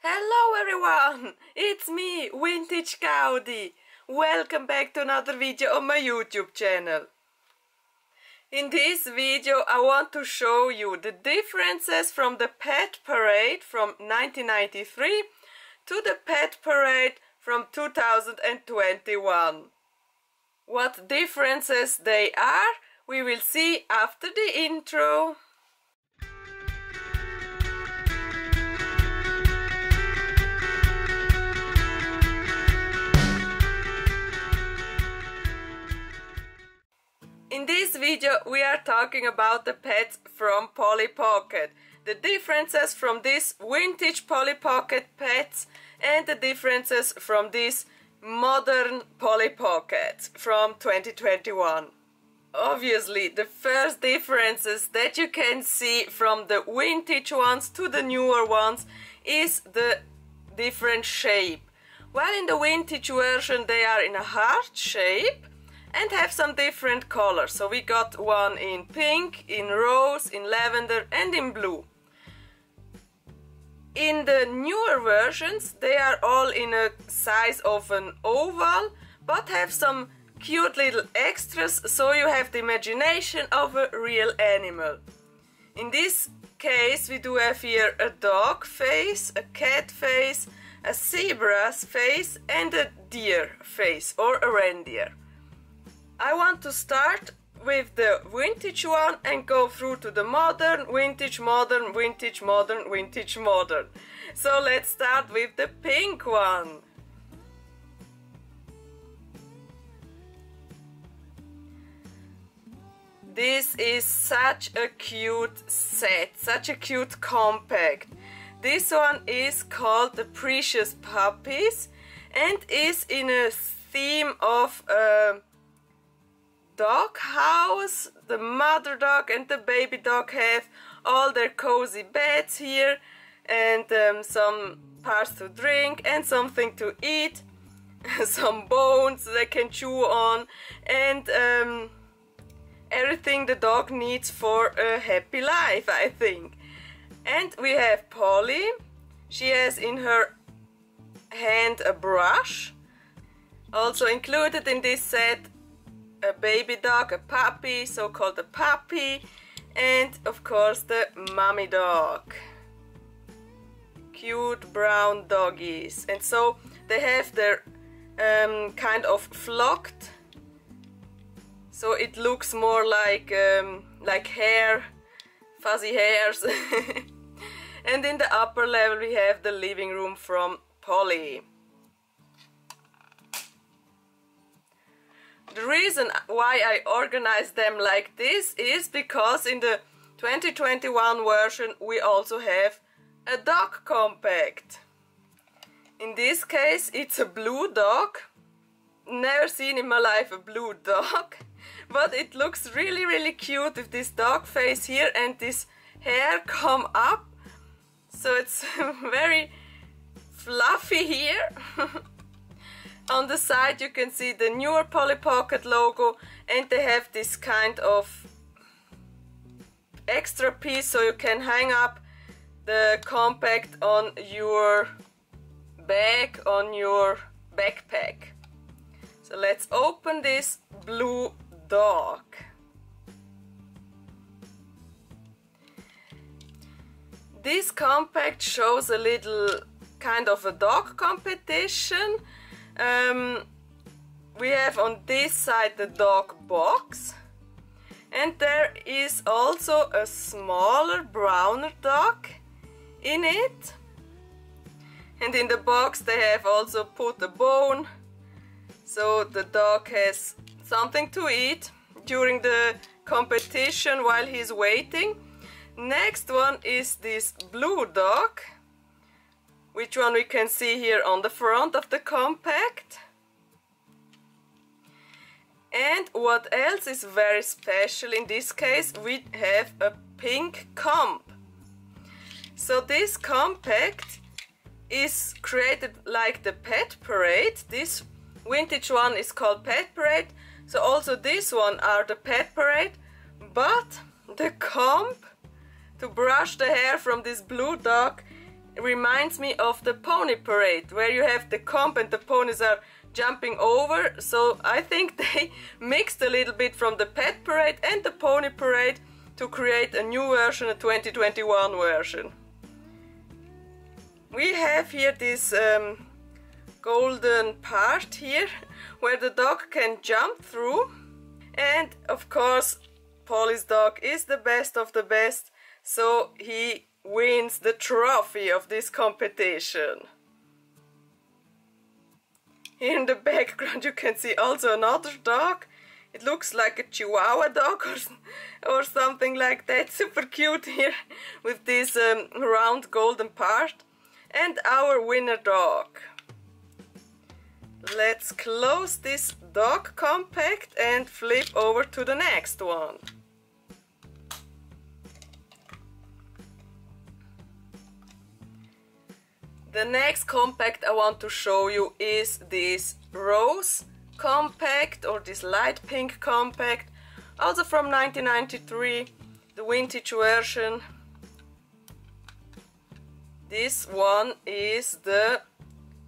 Hello everyone, it's me, Vintage Gaudi. Welcome back to another video on my YouTube channel. In this video I want to show you the differences from the Pet Parade from 1993 to the Pet Parade from 2021. What differences they are, we will see after the intro. This video we are talking about the pets from Polly Pocket, the differences from these vintage Polly Pocket pets and the differences from these modern Polly Pockets from 2021. Obviously the first differences that you can see from the vintage ones to the newer ones is the different shape. While in the vintage version they are in a heart shape and have some different colors. So we got one in pink, in rose, in lavender and in blue. In the newer versions they are all in a size of an oval but have some cute little extras so you have the imagination of a real animal. In this case we do have here a dog face, a cat face, a zebra's face and a deer face or a reindeer. I want to start with the vintage one and go through to the modern, vintage, modern, vintage, modern, vintage, modern. So let's start with the pink one. This is such a cute set, such a cute compact. This one is called the Precious Puppies and is in a theme of uh, dog house. The mother dog and the baby dog have all their cozy beds here and um, some parts to drink and something to eat. some bones they can chew on and um, everything the dog needs for a happy life, I think. And we have Polly. She has in her hand a brush. Also included in this set a baby dog, a puppy, so-called a puppy, and of course the mommy dog. Cute brown doggies. And so they have their um, kind of flocked, so it looks more like, um, like hair, fuzzy hairs. and in the upper level we have the living room from Polly. The reason why I organize them like this is because in the 2021 version we also have a dog compact. In this case it's a blue dog. Never seen in my life a blue dog. But it looks really really cute with this dog face here and this hair come up. So it's very fluffy here. On the side you can see the newer Polly Pocket logo and they have this kind of extra piece so you can hang up the compact on your bag, on your backpack. So let's open this blue dog. This compact shows a little kind of a dog competition um, we have on this side the dog box. And there is also a smaller browner dog in it. And in the box they have also put a bone. So the dog has something to eat during the competition while he's waiting. Next one is this blue dog which one we can see here on the front of the compact. And what else is very special in this case, we have a pink comb. So this compact is created like the Pet Parade. This vintage one is called Pet Parade. So also this one are the Pet Parade. But the comb to brush the hair from this blue dog reminds me of the pony parade where you have the comp and the ponies are jumping over so I think they mixed a little bit from the pet parade and the pony parade to create a new version, a 2021 version. We have here this um, golden part here where the dog can jump through and of course Polly's dog is the best of the best so he wins the trophy of this competition. In the background you can see also another dog. It looks like a Chihuahua dog or, or something like that. Super cute here with this um, round golden part. And our winner dog. Let's close this dog compact and flip over to the next one. The next compact I want to show you is this rose compact or this light pink compact also from 1993 the vintage version. This one is the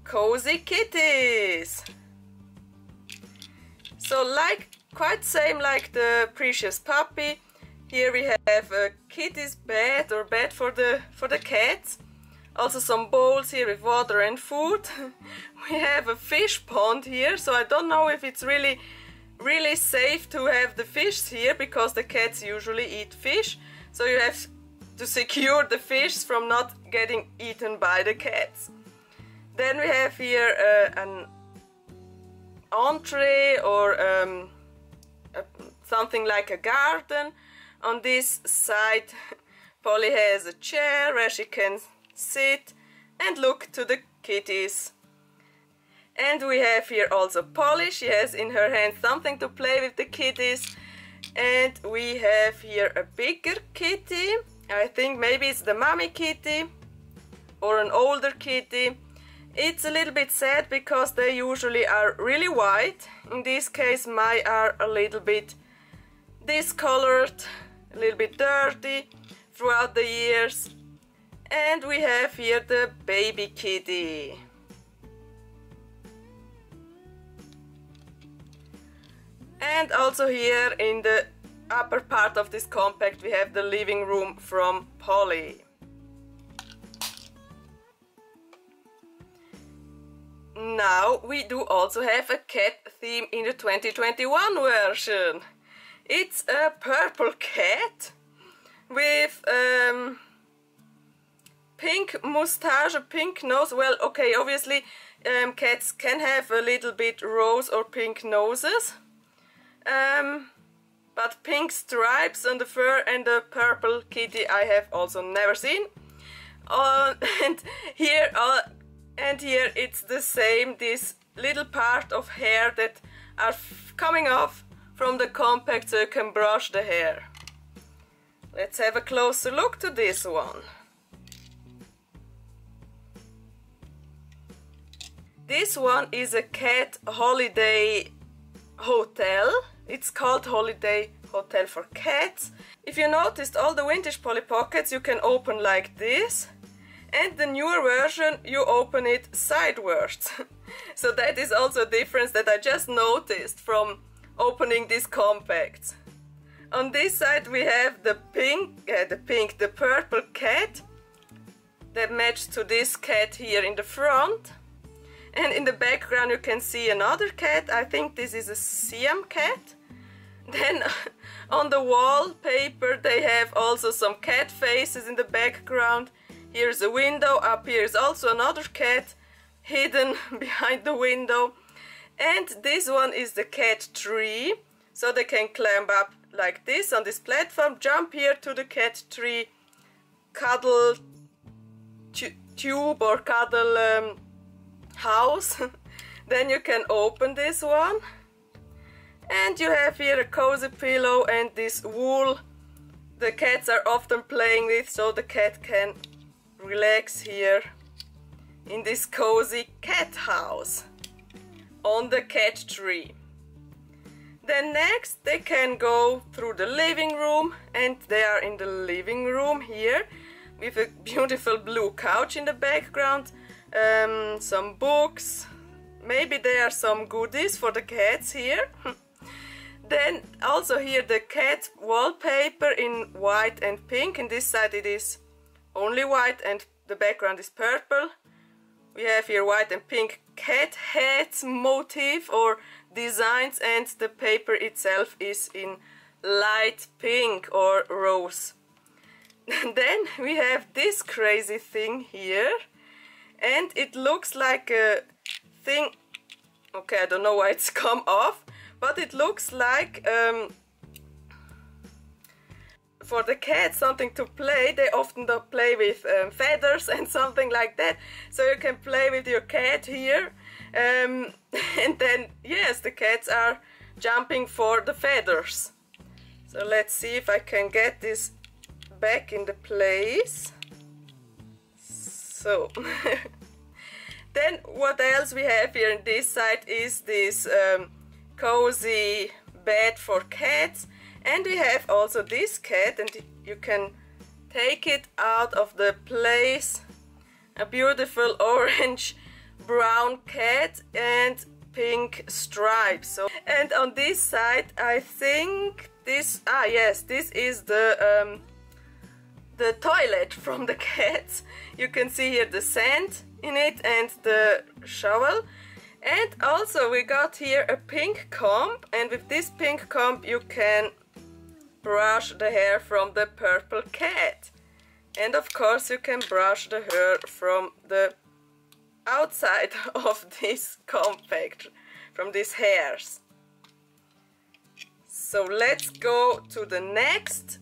cozy kitties. So like quite same like the precious puppy. Here we have a kitty's bed or bed for the for the cats also some bowls here with water and food. we have a fish pond here, so I don't know if it's really really safe to have the fish here because the cats usually eat fish. So you have to secure the fish from not getting eaten by the cats. Then we have here uh, an entree or um, a, something like a garden. On this side Polly has a chair where she can sit and look to the kitties. And we have here also Polly, she has in her hand something to play with the kitties. And we have here a bigger kitty, I think maybe it's the mommy kitty or an older kitty. It's a little bit sad because they usually are really white. In this case my are a little bit discolored, a little bit dirty throughout the years. And we have here the baby kitty. And also here in the upper part of this compact we have the living room from Polly. Now we do also have a cat theme in the 2021 version. It's a purple cat with um, pink mustache, a pink nose. Well, okay, obviously um, cats can have a little bit rose or pink noses. Um, but pink stripes on the fur and the purple kitty I have also never seen. Uh, and here uh, and here it's the same, this little part of hair that are coming off from the compact so you can brush the hair. Let's have a closer look to this one. This one is a cat holiday hotel. It's called Holiday Hotel for Cats. If you noticed all the vintage Polly Pockets you can open like this and the newer version you open it sideways. so that is also a difference that I just noticed from opening these compacts. On this side we have the pink, uh, the pink, the purple cat that matched to this cat here in the front. And in the background you can see another cat. I think this is a Siam cat. Then on the wallpaper they have also some cat faces in the background. Here's a window. Up here is also another cat hidden behind the window. And this one is the cat tree. So they can climb up like this on this platform, jump here to the cat tree, cuddle tube or cuddle um, house. then you can open this one. And you have here a cozy pillow and this wool the cats are often playing with so the cat can relax here in this cozy cat house on the cat tree. Then next they can go through the living room and they are in the living room here. with a beautiful blue couch in the background, um, some books, maybe there are some goodies for the cats here. then also here the cat wallpaper in white and pink, and this side it is only white and the background is purple. We have here white and pink cat heads motif or designs and the paper itself is in light pink or rose. then we have this crazy thing here and it looks like a thing. Okay I don't know why it's come off but it looks like um, for the cats something to play. They often do play with um, feathers and something like that. So you can play with your cat here. Um, and then yes the cats are jumping for the feathers. So let's see if I can get this back in the place so then what else we have here on this side is this um, cozy bed for cats. And we have also this cat and you can take it out of the place. A beautiful orange brown cat and pink stripes. So and on this side I think this ah yes this is the um, the toilet from the cats. You can see here the sand in it and the shovel. And also we got here a pink comb and with this pink comb you can brush the hair from the purple cat. And of course you can brush the hair from the outside of this compact from these hairs. So let's go to the next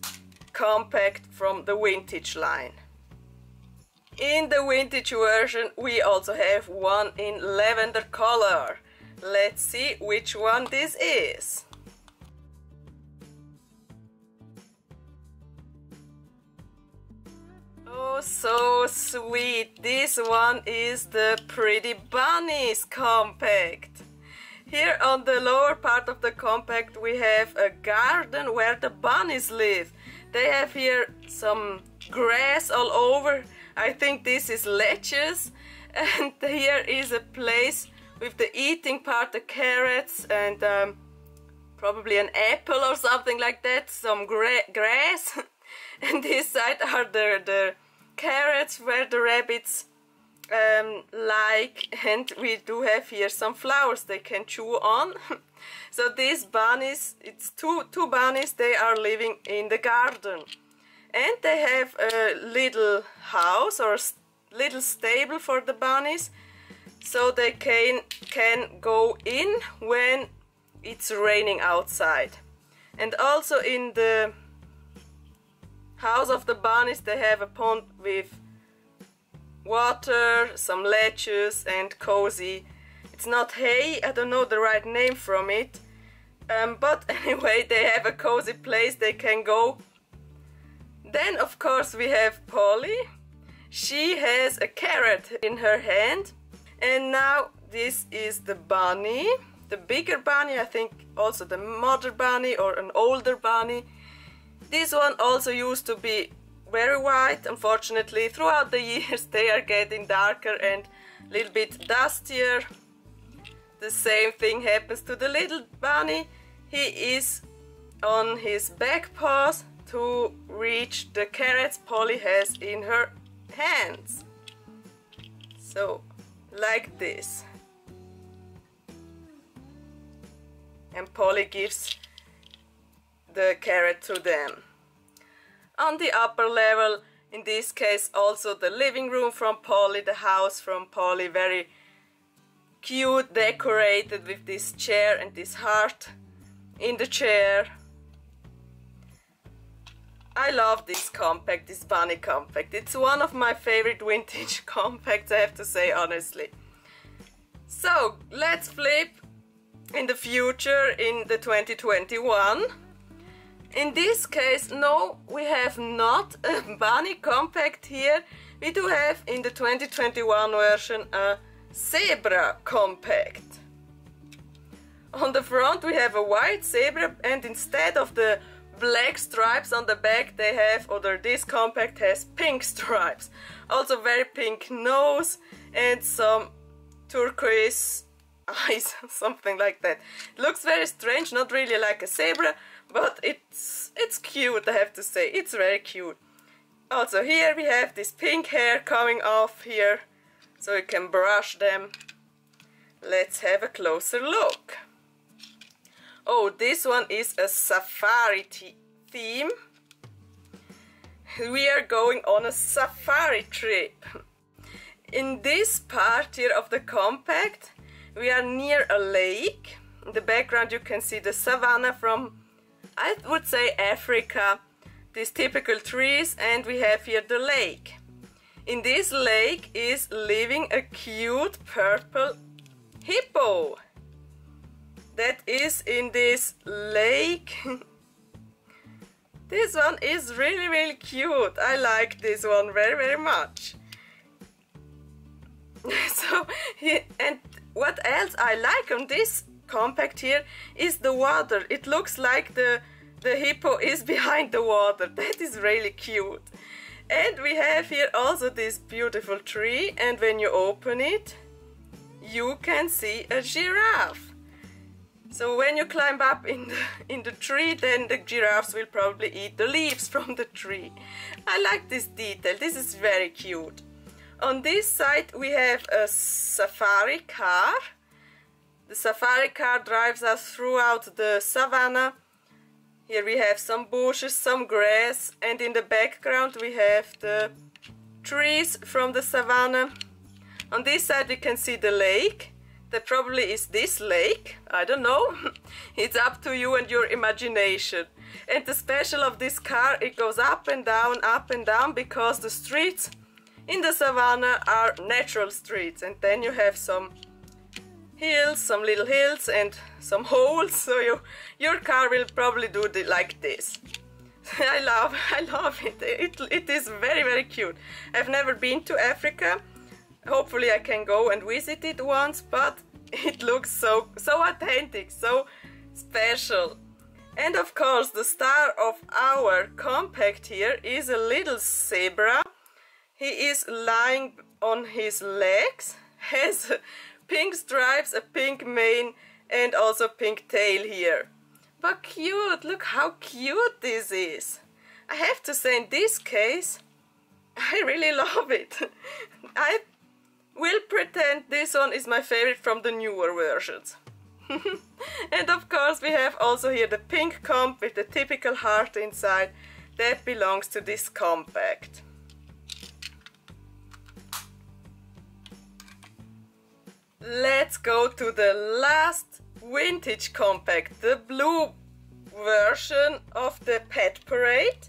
compact from the vintage line in the vintage version we also have one in lavender color. Let's see which one this is. Oh, so sweet. This one is the Pretty Bunnies compact. Here on the lower part of the compact we have a garden where the bunnies live. They have here some grass all over. I think this is lettuce. And here is a place with the eating part, the carrots and um, probably an apple or something like that, some gra grass. And this side are the, the carrots where the rabbits um, like and we do have here some flowers they can chew on. So these bunnies it's two two bunnies they are living in the garden. And they have a little house or little stable for the bunnies so they can can go in when it's raining outside. And also in the house of the bunnies they have a pond with water some lettuce and cozy it's not hay I don't know the right name from it um, but anyway they have a cozy place they can go then of course we have Polly. She has a carrot in her hand. And now this is the bunny. The bigger bunny, I think also the mother bunny or an older bunny. This one also used to be very white. Unfortunately, throughout the years they are getting darker and a little bit dustier. The same thing happens to the little bunny. He is on his back paws to reach the carrots Polly has in her hands. So, like this. And Polly gives the carrot to them. On the upper level, in this case also the living room from Polly, the house from Polly, very cute, decorated with this chair and this heart in the chair I love this compact, this bunny compact. It's one of my favorite vintage compacts, I have to say honestly. So, let's flip in the future in the 2021. In this case, no, we have not a bunny compact here. We do have in the 2021 version a zebra compact. On the front we have a white zebra and instead of the black stripes on the back they have or this compact has pink stripes also very pink nose and some turquoise eyes something like that looks very strange not really like a zebra but it's it's cute I have to say. It's very cute. Also here we have this pink hair coming off here so you can brush them. Let's have a closer look. Oh this one is a safari theme. We are going on a safari trip. In this part here of the compact we are near a lake. In the background you can see the savannah from I would say Africa these typical trees and we have here the lake in this lake is living a cute purple hippo that is in this lake. this one is really really cute. I like this one very very much. so and what else I like on this compact here is the water. It looks like the the hippo is behind the water. That is really cute. And we have here also this beautiful tree and when you open it you can see a giraffe. So when you climb up in the, in the tree then the giraffes will probably eat the leaves from the tree. I like this detail, this is very cute. On this side we have a safari car. The safari car drives us throughout the savannah here we have some bushes, some grass, and in the background we have the trees from the savannah. On this side we can see the lake. That probably is this lake, I don't know. it's up to you and your imagination. And the special of this car, it goes up and down, up and down, because the streets in the savannah are natural streets. And then you have some hills, some little hills and some holes, so you, your car will probably do it like this. I love, I love it. it. It is very, very cute. I've never been to Africa. Hopefully I can go and visit it once, but it looks so, so authentic, so special. And of course, the star of our compact here is a little zebra. He is lying on his legs, has pink stripes, a pink mane and also pink tail here. But cute, look how cute this is. I have to say in this case, I really love it. I will pretend this one is my favorite from the newer versions. and of course we have also here the pink comp with the typical heart inside that belongs to this compact. Let's go to the last vintage compact, the blue version of the Pet Parade.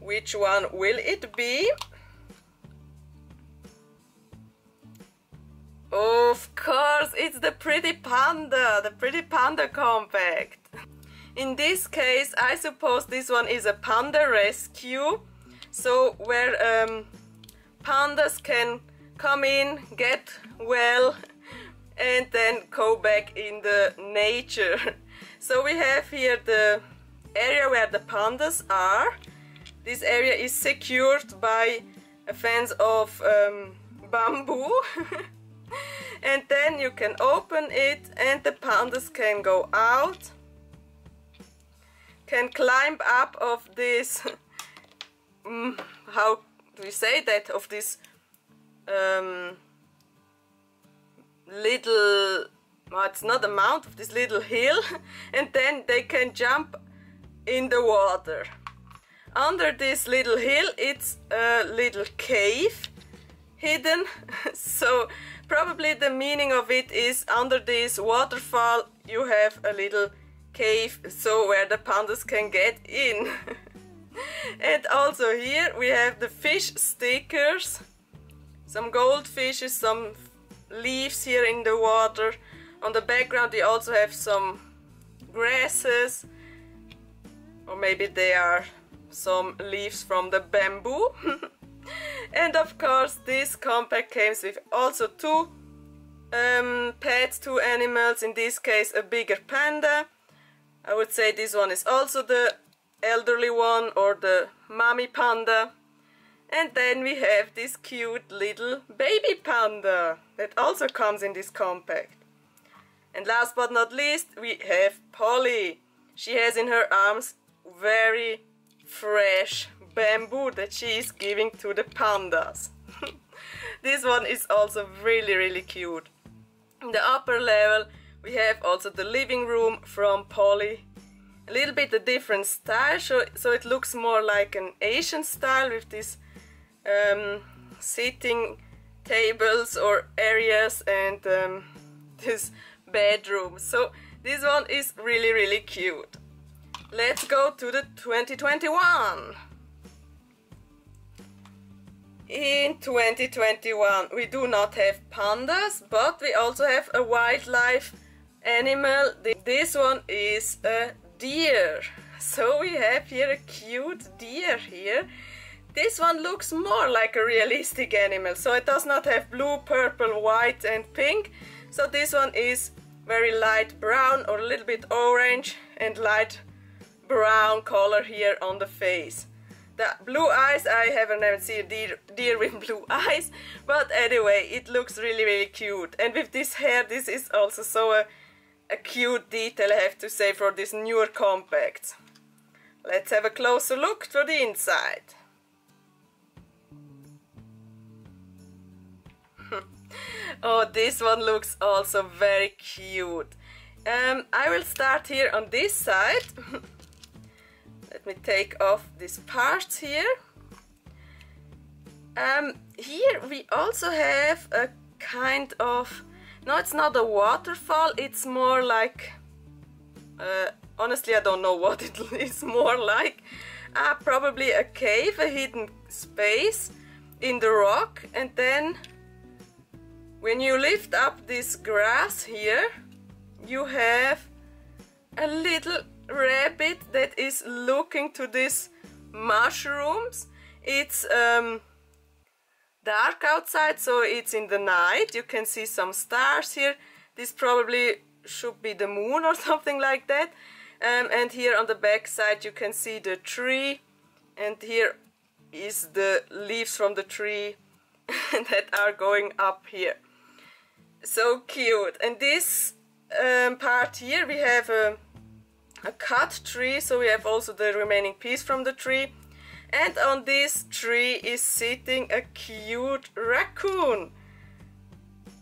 Which one will it be? Of course, it's the Pretty Panda, the Pretty Panda compact. In this case, I suppose this one is a panda rescue. So where um, pandas can come in, get well, and then go back in the nature. So we have here the area where the pandas are. This area is secured by a fence of um, bamboo. and then you can open it and the pandas can go out. Can climb up of this, um, how do we say that, of this um, little well, it's not a mount of this little hill and then they can jump in the water. Under this little hill it's a little cave hidden. So probably the meaning of it is under this waterfall you have a little cave so where the pandas can get in. And also here we have the fish stickers some goldfishes, some leaves here in the water. On the background we also have some grasses or maybe they are some leaves from the bamboo. and of course this compact comes with also two um, pets, two animals, in this case a bigger panda I would say this one is also the elderly one or the mommy panda. And then we have this cute little baby panda that also comes in this compact. And last but not least, we have Polly. She has in her arms very fresh bamboo that she is giving to the pandas. this one is also really, really cute. In the upper level, we have also the living room from Polly. A little bit a different style, so, so it looks more like an Asian style with these um, sitting tables or areas and um, this bedroom. So this one is really, really cute. Let's go to the 2021. In 2021 we do not have pandas, but we also have a wildlife animal. This one is a deer. So we have here a cute deer here. This one looks more like a realistic animal, so it does not have blue, purple, white and pink. So this one is very light brown or a little bit orange and light brown color here on the face. The blue eyes, I haven't ever seen a deer, deer with blue eyes, but anyway, it looks really, really cute. And with this hair, this is also so a, a cute detail, I have to say, for this newer compact. Let's have a closer look to the inside. Oh, this one looks also very cute. Um, I will start here on this side. Let me take off these parts here. Um, here we also have a kind of, no it's not a waterfall, it's more like, uh, honestly I don't know what it is more like. Uh, probably a cave, a hidden space in the rock and then when you lift up this grass here, you have a little rabbit that is looking to these mushrooms. It's um, dark outside, so it's in the night. You can see some stars here. This probably should be the moon or something like that. Um, and here on the back side you can see the tree and here is the leaves from the tree that are going up here so cute. And this um, part here we have a, a cut tree. So we have also the remaining piece from the tree. And on this tree is sitting a cute raccoon.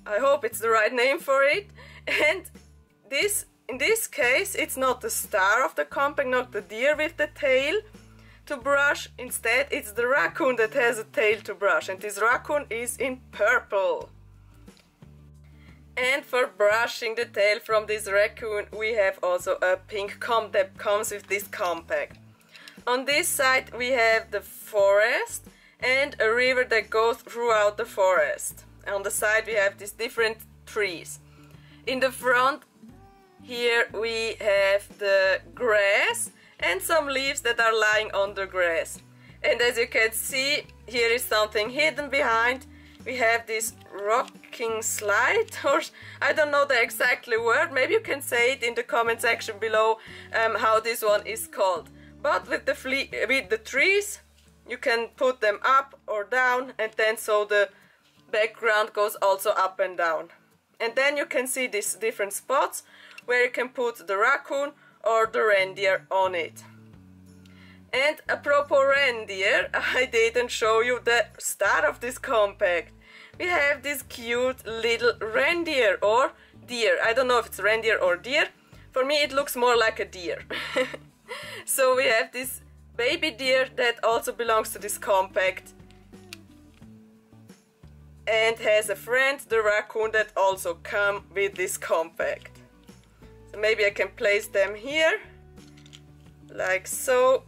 I hope it's the right name for it. And this in this case it's not the star of the compact not the deer with the tail to brush. Instead it's the raccoon that has a tail to brush. And this raccoon is in purple and for brushing the tail from this raccoon we have also a pink comb that comes with this compact. On this side we have the forest and a river that goes throughout the forest. On the side we have these different trees. In the front here we have the grass and some leaves that are lying on the grass. And as you can see here is something hidden behind we have this rocking slide or I don't know the exactly word maybe you can say it in the comment section below um, how this one is called. But with the with the trees you can put them up or down and then so the background goes also up and down. And then you can see these different spots where you can put the raccoon or the reindeer on it and apropos reindeer, I didn't show you the start of this compact. We have this cute little reindeer or deer. I don't know if it's reindeer or deer. For me it looks more like a deer. so we have this baby deer that also belongs to this compact and has a friend, the raccoon, that also come with this compact. So maybe I can place them here, like so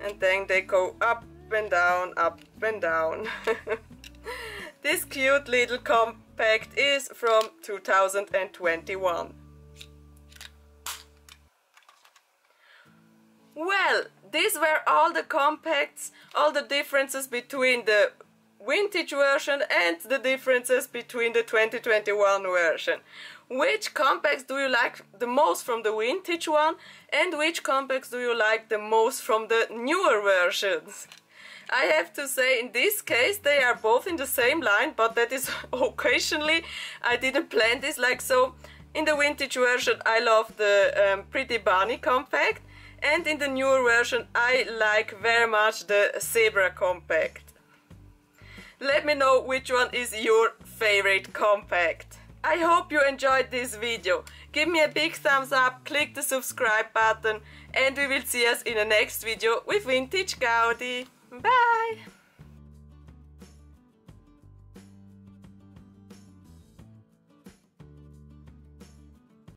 and then they go up and down, up and down. this cute little compact is from 2021. Well, these were all the compacts, all the differences between the vintage version and the differences between the 2021 version. which compacts do you like the most from the vintage one and which compacts do you like the most from the newer versions. I have to say in this case they are both in the same line but that is occasionally I didn't plan this like so in the vintage version I love the um, Pretty Bunny compact and in the newer version I like very much the Zebra compact. Let me know which one is your favorite compact. I hope you enjoyed this video. Give me a big thumbs up, click the subscribe button and we will see us in the next video with Vintage Gaudi. Bye!